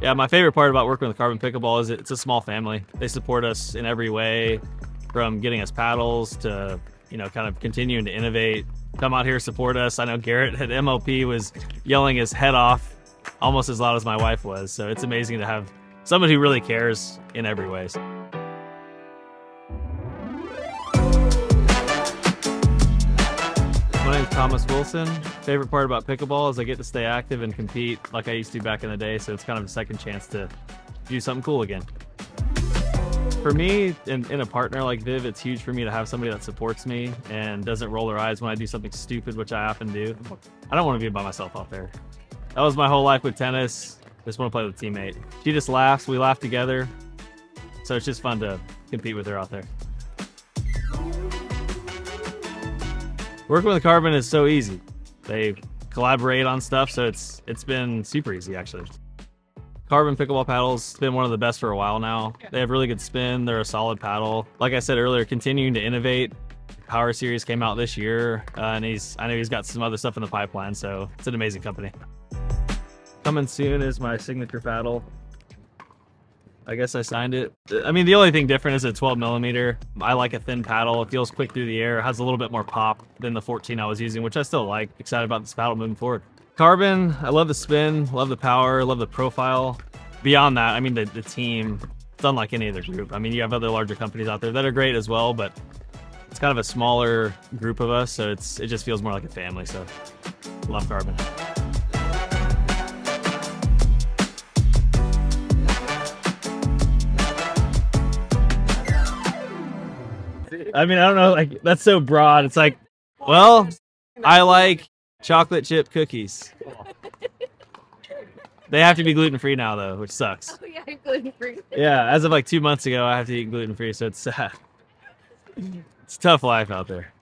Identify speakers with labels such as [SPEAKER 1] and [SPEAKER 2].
[SPEAKER 1] Yeah, my favorite part about working with Carbon Pickleball is it's a small family. They support us in every way, from getting us paddles to you know kind of continuing to innovate. Come out here, support us. I know Garrett at MLP was yelling his head off almost as loud as my wife was. So it's amazing to have someone who really cares in every way. My name's Thomas Wilson. Favorite part about pickleball is I get to stay active and compete like I used to back in the day, so it's kind of a second chance to do something cool again. For me, in a partner like Viv, it's huge for me to have somebody that supports me and doesn't roll their eyes when I do something stupid, which I often do. I don't want to be by myself out there. That was my whole life with tennis. Just want to play with a teammate. She just laughs, we laugh together. So it's just fun to compete with her out there. Working with Carbon is so easy. They collaborate on stuff, so it's it's been super easy actually. Carbon pickleball paddles been one of the best for a while now. They have really good spin. They're a solid paddle. Like I said earlier, continuing to innovate. Power Series came out this year, uh, and he's I know he's got some other stuff in the pipeline. So it's an amazing company. Coming soon is my signature paddle. I guess I signed it. Uh, I mean, the only thing different is a 12 millimeter. I like a thin paddle. It feels quick through the air. It has a little bit more pop than the 14 I was using, which I still like. Excited about this paddle moving forward. Carbon, I love the spin, love the power, love the profile. Beyond that, I mean, the, the team, it's unlike any other group. I mean, you have other larger companies out there that are great as well, but it's kind of a smaller group of us, so it's it just feels more like a family. So, love Carbon. I mean, I don't know, like that's so broad. It's like, well, I like chocolate chip cookies. They have to be gluten free now though, which sucks.
[SPEAKER 2] Oh yeah, gluten free.
[SPEAKER 1] Yeah, as of like two months ago, I have to eat gluten free, so it's sad. It's a tough life out there.